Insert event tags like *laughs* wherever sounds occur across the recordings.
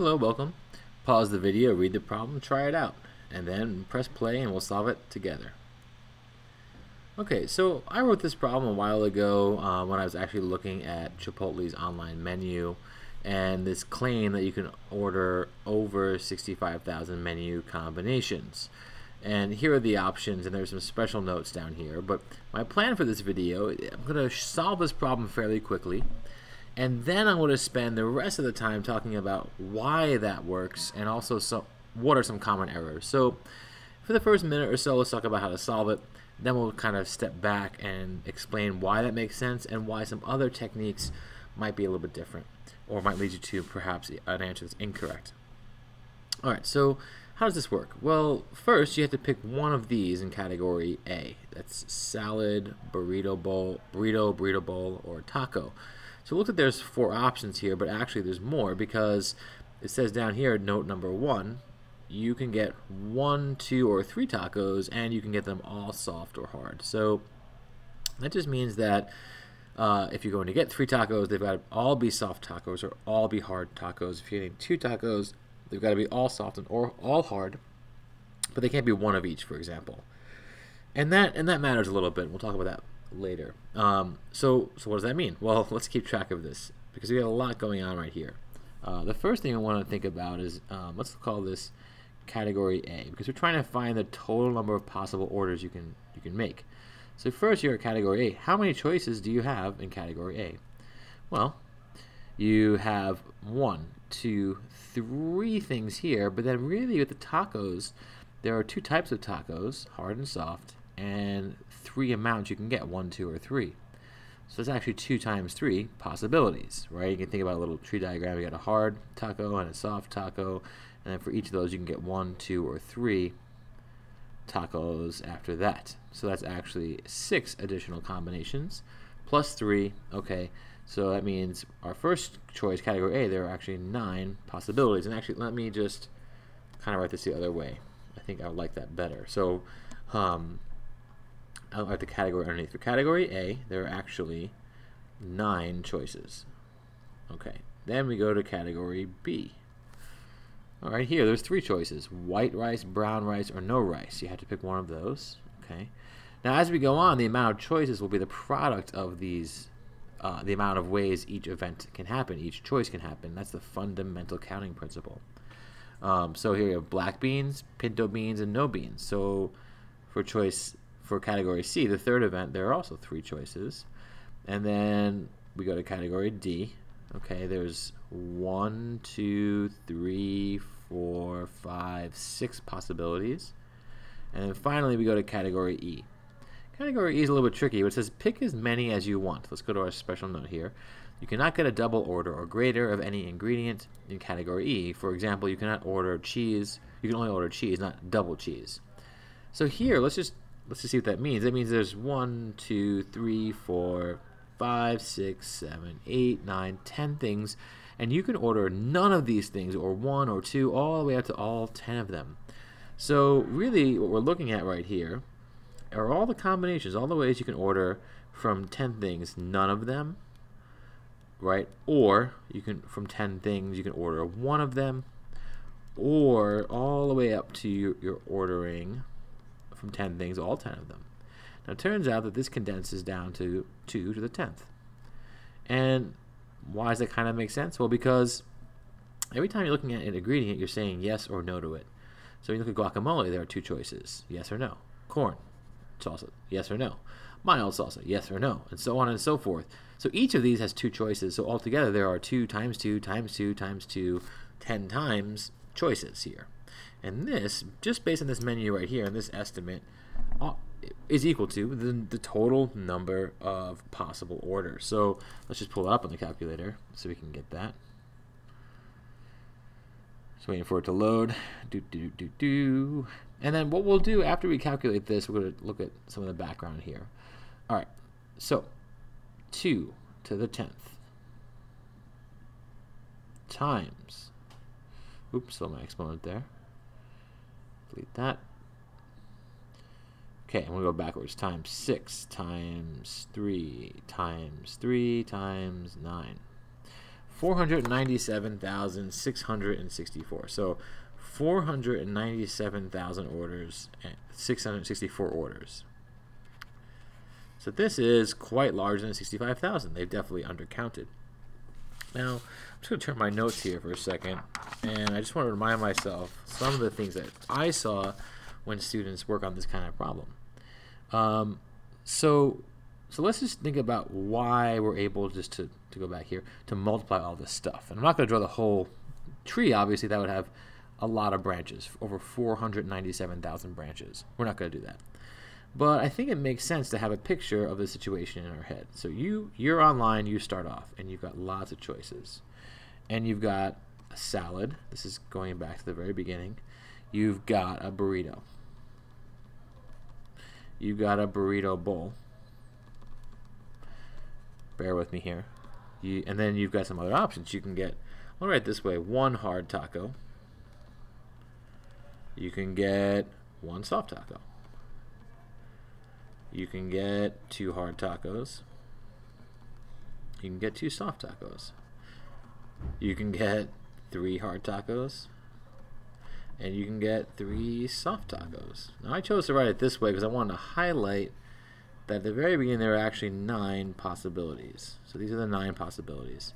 Hello, welcome. Pause the video, read the problem, try it out, and then press play and we'll solve it together. Okay, so I wrote this problem a while ago uh, when I was actually looking at Chipotle's online menu and this claim that you can order over 65,000 menu combinations. And here are the options, and there's some special notes down here. But my plan for this video, I'm going to solve this problem fairly quickly. And then I'm going to spend the rest of the time talking about why that works and also so, what are some common errors. So for the first minute or so, let's talk about how to solve it. Then we'll kind of step back and explain why that makes sense and why some other techniques might be a little bit different or might lead you to perhaps an answer that's incorrect. All right, so how does this work? Well, first you have to pick one of these in category A. That's salad, burrito bowl, burrito, burrito bowl, or taco. So look at there's four options here, but actually there's more because it says down here, note number one, you can get one, two, or three tacos, and you can get them all soft or hard. So that just means that uh, if you're going to get three tacos, they've got to all be soft tacos or all be hard tacos. If you're getting two tacos, they've got to be all soft and or all hard, but they can't be one of each, for example. And that and that matters a little bit. We'll talk about that later. Um, so so what does that mean? Well, *laughs* let's keep track of this because we got a lot going on right here. Uh, the first thing I want to think about is um, let's call this category A because we're trying to find the total number of possible orders you can you can make. So first you're at category A. How many choices do you have in category A? Well, you have one, two, three things here, but then really with the tacos, there are two types of tacos, hard and soft, and three amounts you can get, one, two, or three. So it's actually two times three possibilities, right? You can think about a little tree diagram. You got a hard taco and a soft taco, and then for each of those you can get one, two, or three tacos after that. So that's actually six additional combinations plus three. Okay, so that means our first choice, category A, there are actually nine possibilities. And actually, let me just kind of write this the other way. I think I would like that better. So um, I'll the category underneath. For category A, there are actually nine choices. Okay, then we go to category B. All right, here, there's three choices. White rice, brown rice, or no rice. You have to pick one of those. Okay. Now, as we go on, the amount of choices will be the product of these, uh, the amount of ways each event can happen, each choice can happen. That's the fundamental counting principle. Um, so here you have black beans, pinto beans, and no beans. So for choice, for category C, the third event, there are also three choices. And then we go to category D, Okay, there's one, two, three, four, five, six possibilities. And then finally we go to category E. Category E is a little bit tricky, but it says pick as many as you want. Let's go to our special note here. You cannot get a double order or greater of any ingredient in category E. For example, you cannot order cheese. You can only order cheese, not double cheese. So here, let's just let's just see what that means. That means there's one, two, three, four, five, six, seven, eight, nine, ten things, and you can order none of these things, or one or two, all the way up to all ten of them. So really, what we're looking at right here are all the combinations, all the ways you can order from 10 things, none of them, right? Or you can, from 10 things, you can order one of them, or all the way up to your ordering from 10 things, all 10 of them. Now it turns out that this condenses down to 2 to the 10th. And why does that kind of make sense? Well, because every time you're looking at an ingredient, you're saying yes or no to it. So when you look at guacamole, there are two choices, yes or no. Corn, salsa, yes or no. Mild salsa, yes or no, and so on and so forth. So each of these has two choices. So altogether, there are 2 times 2 times 2 times 2, 10 times choices here. And this, just based on this menu right here and this estimate, uh, is equal to the, the total number of possible orders. So let's just pull it up on the calculator so we can get that. Just waiting for it to load. Do, do, do, do. And then what we'll do after we calculate this, we're going to look at some of the background here. All right, so 2 to the 10th times, oops, so my exponent there. Delete that. Okay, I'm to go backwards. Times 6 times 3 times 3 times 9. 497,664. So 497,000 orders 664 orders. So this is quite larger than 65,000. They've definitely undercounted. Now, I'm just going to turn my notes here for a second, and I just want to remind myself some of the things that I saw when students work on this kind of problem. Um, so, so let's just think about why we're able just to, to go back here to multiply all this stuff. And I'm not going to draw the whole tree, obviously, that would have a lot of branches, over 497,000 branches. We're not going to do that. But I think it makes sense to have a picture of the situation in our head. So you you're online, you start off, and you've got lots of choices, and you've got a salad. This is going back to the very beginning. You've got a burrito. You've got a burrito bowl. Bear with me here. You, and then you've got some other options. You can get, I'll write this way, one hard taco. You can get one soft taco. You can get two hard tacos. You can get two soft tacos. You can get three hard tacos. And you can get three soft tacos. Now I chose to write it this way because I wanted to highlight that at the very beginning there are actually nine possibilities. So these are the nine possibilities.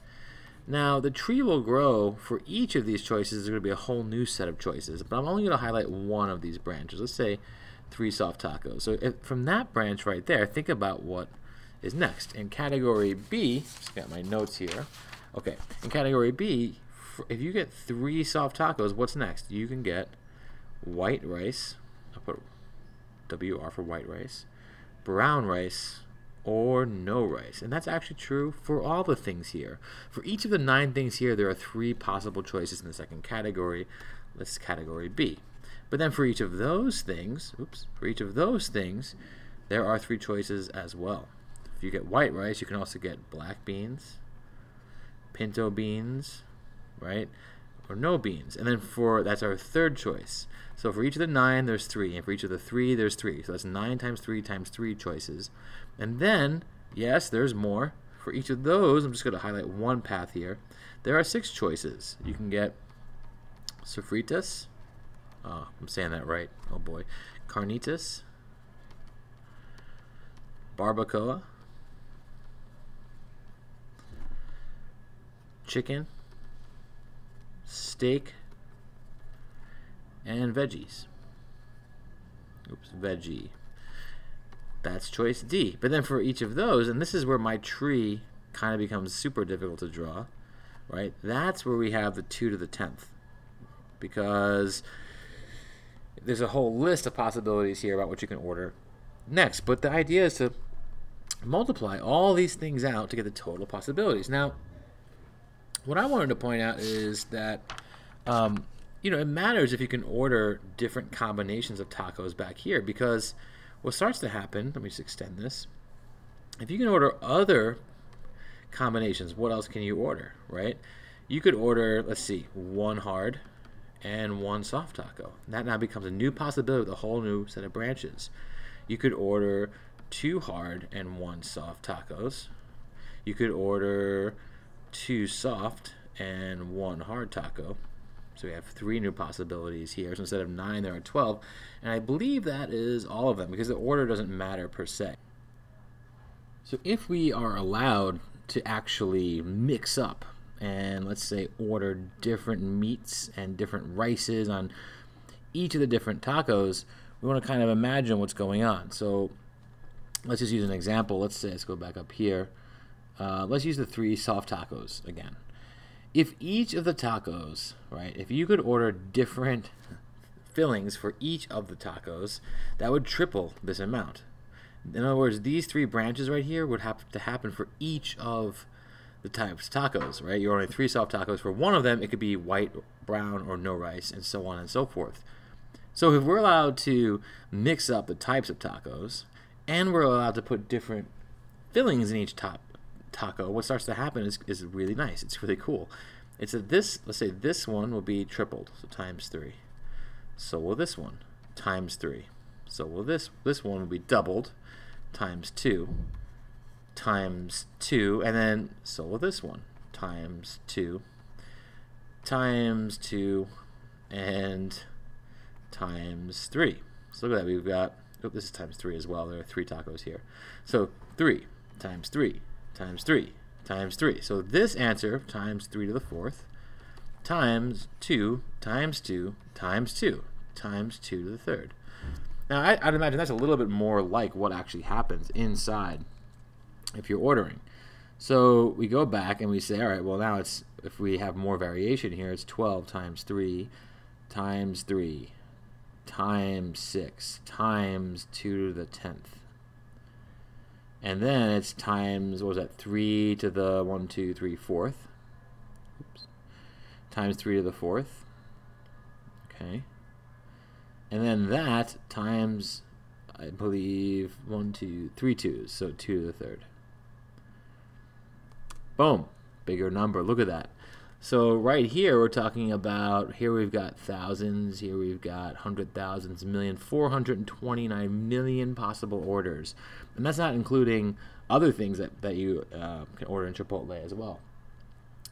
Now the tree will grow for each of these choices. There's going to be a whole new set of choices, but I'm only going to highlight one of these branches. Let's say three soft tacos. So if, from that branch right there, think about what is next. In category B, just got my notes here. Okay, in category B, if you get three soft tacos, what's next? You can get white rice. I'll put WR for white rice, brown rice, or no rice. And that's actually true for all the things here. For each of the nine things here, there are three possible choices in the second category. Let's category B. But then for each of those things, oops, for each of those things, there are three choices as well. If you get white rice, you can also get black beans, pinto beans, right? Or no beans. And then for, that's our third choice. So for each of the nine, there's three. And for each of the three, there's three. So that's nine times three times three choices. And then, yes, there's more. For each of those, I'm just going to highlight one path here. There are six choices. You can get sofritas, Oh, I'm saying that right. Oh boy. Carnitas. Barbacoa. Chicken. Steak. And veggies. Oops, veggie. That's choice D. But then for each of those, and this is where my tree kind of becomes super difficult to draw, right? That's where we have the 2 to the 10th. Because there's a whole list of possibilities here about what you can order next. But the idea is to multiply all these things out to get the total possibilities. Now, what I wanted to point out is that, um, you know, it matters if you can order different combinations of tacos back here because what starts to happen, let me just extend this. If you can order other combinations, what else can you order, right? You could order, let's see, one hard, and one soft taco. That now becomes a new possibility with a whole new set of branches. You could order two hard and one soft tacos. You could order two soft and one hard taco. So we have three new possibilities here. So instead of nine, there are 12. And I believe that is all of them because the order doesn't matter per se. So if we are allowed to actually mix up and let's say order different meats and different rices on each of the different tacos, we want to kind of imagine what's going on. So let's just use an example. Let's say, let's go back up here. Uh, let's use the three soft tacos again. If each of the tacos, right, if you could order different fillings for each of the tacos, that would triple this amount. In other words, these three branches right here would have to happen for each of the types tacos, right? You're only three soft tacos. For one of them, it could be white, brown, or no rice, and so on and so forth. So if we're allowed to mix up the types of tacos, and we're allowed to put different fillings in each top taco, what starts to happen is, is really nice. It's really cool. It's that this, let's say this one will be tripled, so times three. So will this one, times three. So will this, this one will be doubled, times two times 2, and then so will this one, times 2 times 2 and times 3. So look at that. We've got, oh, this is times 3 as well. There are three tacos here. So 3 times 3 times 3 times 3. So this answer times 3 to the fourth times 2 times 2 times 2 times 2 to the third. Now, I, would imagine that's a little bit more like what actually happens inside if you're ordering. So we go back and we say, all right, well, now it's if we have more variation here, it's 12 times 3 times 3 times 6 times 2 to the 10th. And then it's times, what was that, 3 to the 1, 2, 3, 4th. Oops. Times 3 to the 4th. Okay. And then that times, I believe, one, two, three twos, so 2 to the third. Boom. Bigger number. Look at that. So right here, we're talking about, here we've got thousands, here we've got hundred thousands, million, 429 million possible orders. And that's not including other things that, that you uh, can order in Chipotle as well.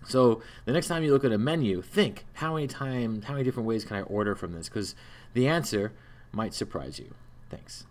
So the next time you look at a menu, think how many times, how many different ways can I order from this? Because the answer might surprise you. Thanks.